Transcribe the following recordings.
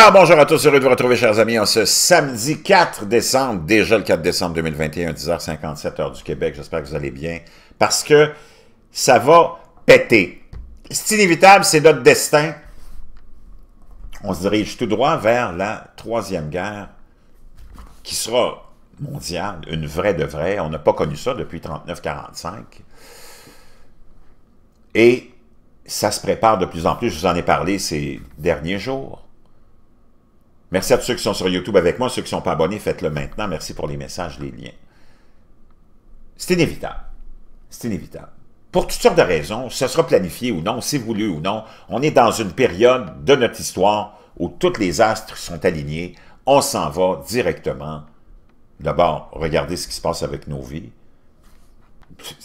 Alors, bonjour à tous, heureux de vous retrouver, chers amis, en ce samedi 4 décembre, déjà le 4 décembre 2021, 10h57, heure du Québec. J'espère que vous allez bien, parce que ça va péter. C'est inévitable, c'est notre destin. On se dirige tout droit vers la troisième guerre, qui sera mondiale, une vraie de vraie. On n'a pas connu ça depuis 39-45. Et ça se prépare de plus en plus. Je vous en ai parlé ces derniers jours. Merci à tous ceux qui sont sur YouTube avec moi. Ceux qui ne sont pas abonnés, faites-le maintenant. Merci pour les messages, les liens. C'est inévitable. C'est inévitable. Pour toutes sortes de raisons, ce sera planifié ou non, c'est voulu ou non, on est dans une période de notre histoire où toutes les astres sont alignés. On s'en va directement. D'abord, regardez ce qui se passe avec nos vies.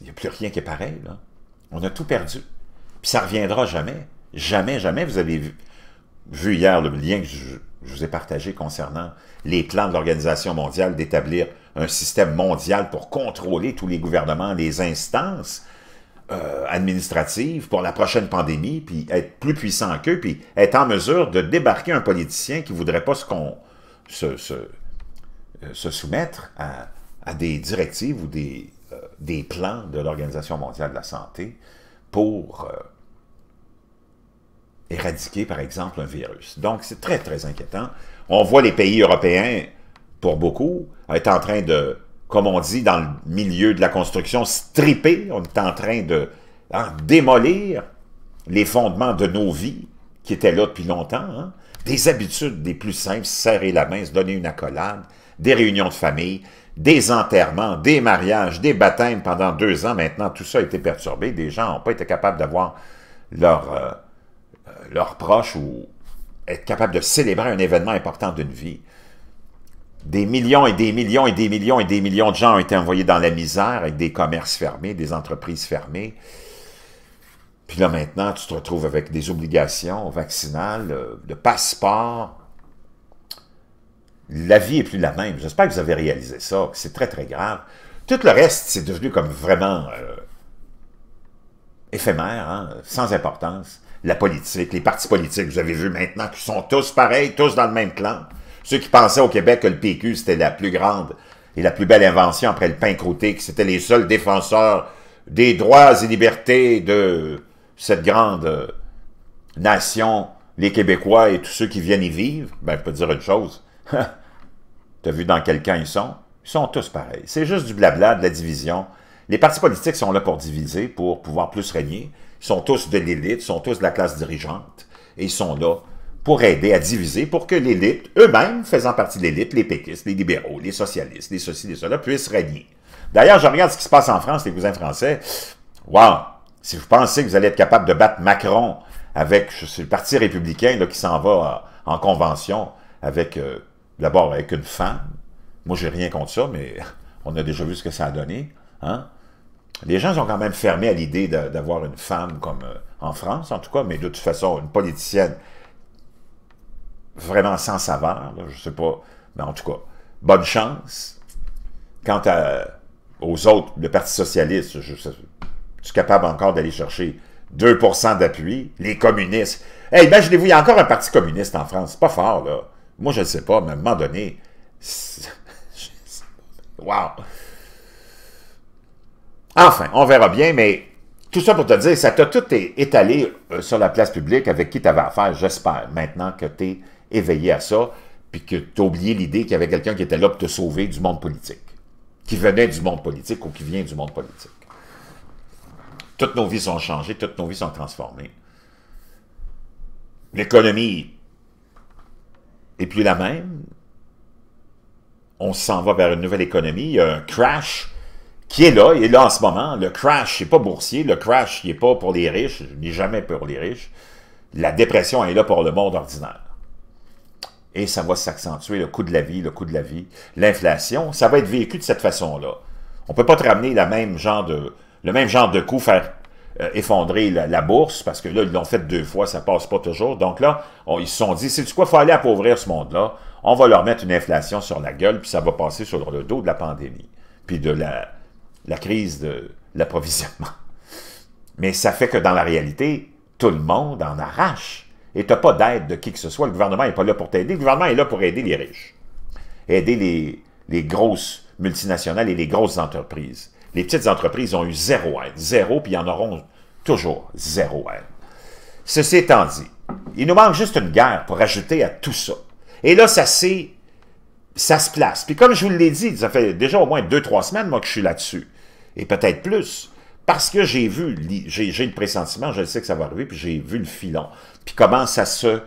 Il n'y a plus rien qui est pareil. Là. On a tout perdu. Puis ça ne reviendra jamais. Jamais, jamais. Vous avez vu, vu hier le lien que je, je vous ai partagé concernant les plans de l'Organisation mondiale d'établir un système mondial pour contrôler tous les gouvernements, les instances euh, administratives pour la prochaine pandémie, puis être plus puissant qu'eux, puis être en mesure de débarquer un politicien qui ne voudrait pas euh, se soumettre à, des directives ou des, euh, des plans de l'Organisation mondiale de la santé pour éradiquer, par exemple, un virus. Donc, c'est très, très inquiétant. On voit les pays européens, pour beaucoup, être en train de, comme on dit dans le milieu de la construction, stripper. On est en train de hein, démolir les fondements de nos vies, qui étaient là depuis longtemps. Hein. Des habitudes des plus simples, serrer la main, se donner une accolade, des réunions de famille, des enterrements, des mariages, des baptêmes pendant deux ans. Maintenant, tout ça a été perturbé. Des gens n'ont pas été capables d'avoir leur... Euh, leurs proches ou être capable de célébrer un événement important d'une vie. Des millions et des millions et des millions et des millions de gens ont été envoyés dans la misère avec des commerces fermés, des entreprises fermées. Puis là, maintenant, tu te retrouves avec des obligations vaccinales, euh, de passeport. La vie est plus la même. J'espère que vous avez réalisé ça, c'est très, très grave. Tout le reste, c'est devenu comme vraiment euh, éphémère, hein, sans importance la politique, les partis politiques, vous avez vu maintenant qu'ils sont tous pareils, tous dans le même clan. Ceux qui pensaient au Québec que le PQ, c'était la plus grande et la plus belle invention après le pain croûté, que c'était les seuls défenseurs des droits et libertés de cette grande euh, nation, les Québécois et tous ceux qui viennent y vivre, ben, je peux dire une chose. T'as vu dans quel camp ils sont? Ils sont tous pareils. C'est juste du blabla, de la division. Les partis politiques sont là pour diviser, pour pouvoir plus régner. Ils sont tous de l'élite, sont tous de la classe dirigeante, et ils sont là pour aider à diviser, pour que l'élite, eux-mêmes, faisant partie de l'élite, les péquistes, les libéraux, les socialistes, les ceci, les cela, puissent régner. D'ailleurs, je regarde ce qui se passe en France, les cousins français. Wow! Si vous pensez que vous allez être capable de battre Macron avec je le Parti républicain là, qui s'en va en, en, convention avec, euh, d'abord, avec une femme. Moi, j'ai rien contre ça, mais on a déjà vu ce que ça a donné. Hein? Les gens sont quand même fermés à l'idée d'avoir une femme comme euh, en France, en tout cas, mais de toute façon, une politicienne vraiment sans saveur, je ne sais pas, mais en tout cas, bonne chance. Quant aux autres, le Parti socialiste, je, je suis capable encore d'aller chercher 2% d'appui, les communistes. Hey, imaginez-vous, il y a encore un parti communiste en France, pas fort, là. Moi, je ne sais pas, mais à un moment donné, wow! Enfin, on verra bien, mais tout ça pour te dire, ça t'a tout étalé euh, sur la place publique avec qui tu avais affaire, j'espère, maintenant que tu es éveillé à ça, puis que tu as oublié l'idée qu'il y avait quelqu'un qui était là pour te sauver du monde politique, qui venait du monde politique ou qui vient du monde politique. Toutes nos vies sont changées, toutes nos vies sont transformées. L'économie est plus la même. On s'en va vers une nouvelle économie. Il y a un crash qui est là, il est là en ce moment. Le crash, n'est pas boursier, le crash, n'est pas pour les riches, il n'est jamais pour les riches. La dépression est là pour le monde ordinaire. Et ça va s'accentuer, le coût de la vie, le coût de la vie, l'inflation, ça va être vécu de cette façon-là. On ne peut pas te ramener la même genre de, le même genre de coût, faire euh, effondrer la, bourse, parce que là, ils l'ont fait deux fois, ça passe pas toujours. Donc là, ils se sont dit, c'est du quoi, il faut aller appauvrir ce monde-là. On va leur mettre une inflation sur la gueule, puis ça va passer sur le dos de la pandémie, puis de la, la crise de l'approvisionnement. Mais ça fait que dans la réalité, tout le monde en arrache. et tu n'as pas d'aide de qui que ce soit. Le gouvernement n'est pas là pour t'aider. Le gouvernement est là pour aider les riches. Aider les, les grosses multinationales et les grosses entreprises. Les petites entreprises ont eu zéro aide. Zéro, puis ils en auront toujours zéro aide. Ceci étant dit, il nous manque juste une guerre pour ajouter à tout ça. Et là, ça c'est ça se place. Puis comme je vous l'ai dit, ça fait déjà au moins deux, trois semaines, moi, que je suis là-dessus. Et peut-être plus. Parce que j'ai vu, j'ai le pressentiment, je sais que ça va arriver, puis j'ai vu le filon. Puis comment ça se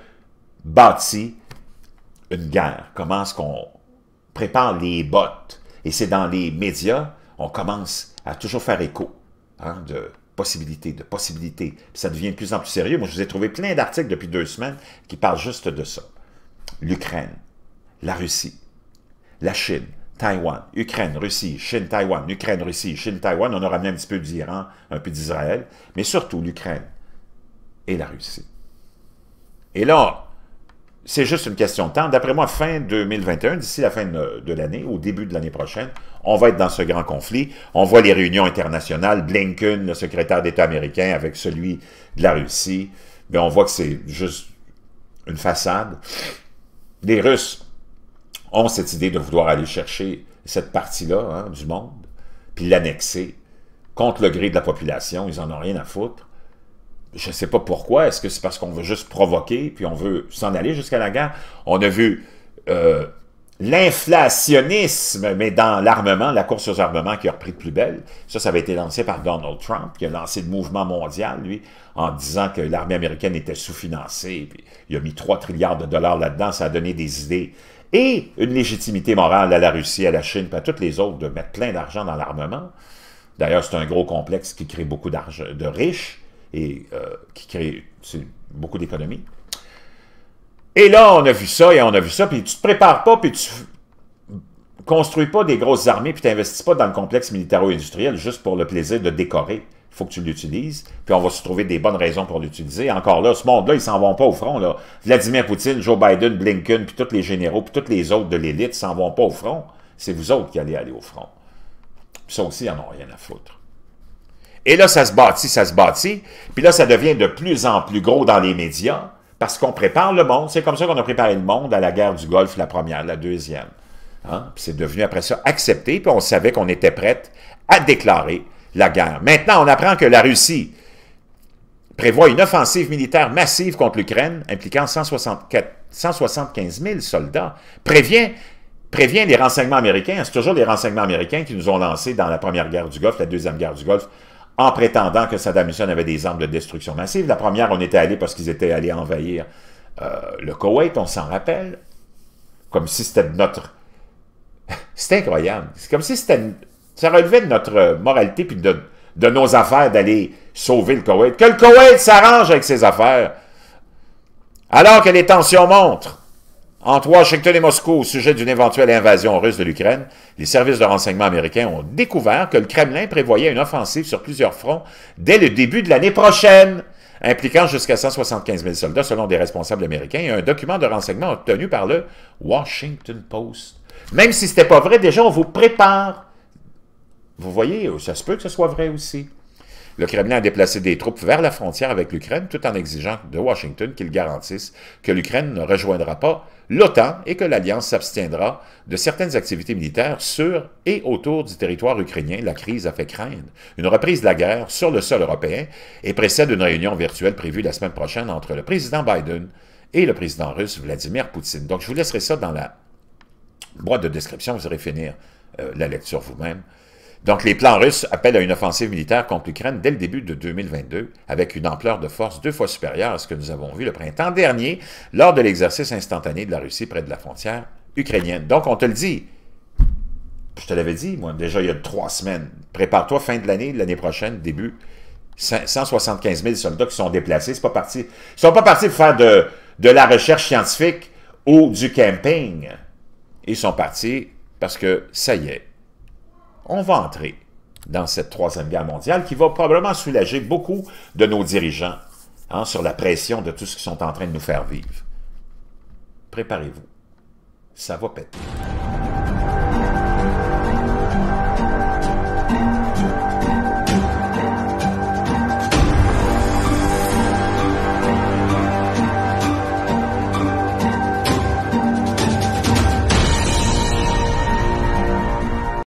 bâtit une guerre? Comment est-ce qu'on prépare les bottes? Et c'est dans les médias, on commence à toujours faire écho hein, de possibilités, de possibilités. Puis ça devient de plus en plus sérieux. Moi, je vous ai trouvé plein d'articles depuis deux semaines qui parlent juste de ça. L'Ukraine, la Russie, la Chine, Taïwan, Ukraine, Russie, Chine, Taïwan, Ukraine, Russie, Chine, Taïwan, on a ramené un petit peu d'Iran, un peu d'Israël, mais surtout l'Ukraine et la Russie. Et là, c'est juste une question de temps. D'après moi, fin 2021, d'ici la fin de, l'année, au début de l'année prochaine, on va être dans ce grand conflit. On voit les réunions internationales, Blinken, le secrétaire d'État américain, avec celui de la Russie, mais on voit que c'est juste une façade. Les Russes ont cette idée de vouloir aller chercher cette partie-là hein, du monde, puis l'annexer contre le gré de la population. Ils n'en ont rien à foutre. Je ne sais pas pourquoi. Est-ce que c'est parce qu'on veut juste provoquer, puis on veut s'en aller jusqu'à la guerre? On a vu euh, l'inflationnisme, mais dans l'armement, la course aux armements qui a repris de plus belle. Ça, ça avait été lancé par Donald Trump, qui a lancé le mouvement mondial, lui, en disant que l'armée américaine était sous-financée. Puis il a mis 3 trilliards de dollars là-dedans. Ça a donné des idées et une légitimité morale à la Russie, à la Chine, puis à toutes les autres de mettre plein d'argent dans l'armement. D'ailleurs, c'est un gros complexe qui crée beaucoup d'argent, de riches et euh, qui crée beaucoup d'économies. Et là, on a vu ça et on a vu ça, puis tu te prépares pas, puis tu construis pas des grosses armées, puis tu n'investis pas dans le complexe militaro-industriel juste pour le plaisir de décorer il faut que tu l'utilises, puis on va se trouver des bonnes raisons pour l'utiliser. Encore là, ce monde-là, ils s'en vont pas au front. Vladimir Poutine, Joe Biden, Blinken, puis tous les généraux, puis tous les autres de l'élite s'en vont pas au front. C'est vous autres qui allez aller au front. Puis ça aussi, ils n'en ont rien à foutre. Et là, ça se bâtit, ça se bâtit, puis là, ça devient de plus en plus gros dans les médias, parce qu'on prépare le monde. C'est comme ça qu'on a préparé le monde à la guerre du Golfe, la première, la deuxième. Hein? Puis c'est devenu après ça accepté, puis on savait qu'on était prête à déclarer la guerre. Maintenant, on apprend que la Russie prévoit une offensive militaire massive contre l'Ukraine, impliquant 175 000 soldats, prévient, prévient les renseignements américains, c'est toujours les renseignements américains qui nous ont lancés dans la première guerre du Golfe, la deuxième guerre du Golfe, en prétendant que Saddam Hussein avait des armes de destruction massive. La première, on était allé parce qu'ils étaient allés envahir euh, le Koweït, on s'en rappelle, comme si c'était notre... C'est incroyable. C'est comme si c'était ça relevait de notre moralité puis de, de nos affaires d'aller sauver le Koweït. Que le Koweït s'arrange avec ses affaires. Alors que les tensions montent entre Washington et Moscou au sujet d'une éventuelle invasion russe de l'Ukraine, les services de renseignement américains ont découvert que le Kremlin prévoyait une offensive sur plusieurs fronts dès le début de l'année prochaine, impliquant jusqu'à 175 000 soldats selon des responsables américains et un document de renseignement obtenu par le Washington Post. Même si ce n'était pas vrai, déjà on vous prépare vous voyez, ça se peut que ce soit vrai aussi. Le Kremlin a déplacé des troupes vers la frontière avec l'Ukraine tout en exigeant de Washington qu'il garantisse que l'Ukraine ne rejoindra pas l'OTAN et que l'Alliance s'abstiendra de certaines activités militaires sur et autour du territoire ukrainien. La crise a fait craindre une reprise de la guerre sur le sol européen et précède une réunion virtuelle prévue la semaine prochaine entre le président Biden et le président russe Vladimir Poutine. Donc je vous laisserai ça dans la boîte de description, vous aurez finir euh, la lecture vous-même. Donc, les plans russes appellent à une offensive militaire contre l'Ukraine dès le début de 2022, avec une ampleur de force deux fois supérieure à ce que nous avons vu le printemps dernier, lors de l'exercice instantané de la Russie près de la frontière ukrainienne. Donc, on te le dit, je te l'avais dit, moi, déjà il y a trois semaines, prépare-toi fin de l'année, l'année prochaine, début, 175 000 soldats qui sont déplacés, c'est pas parti, ils sont pas partis pour faire de, de la recherche scientifique ou du camping. Ils sont partis parce que, ça y est, on va entrer dans cette troisième guerre mondiale qui va probablement soulager beaucoup de nos dirigeants hein, sur la pression de tout ce qu'ils sont en train de nous faire vivre. Préparez-vous. Ça va péter.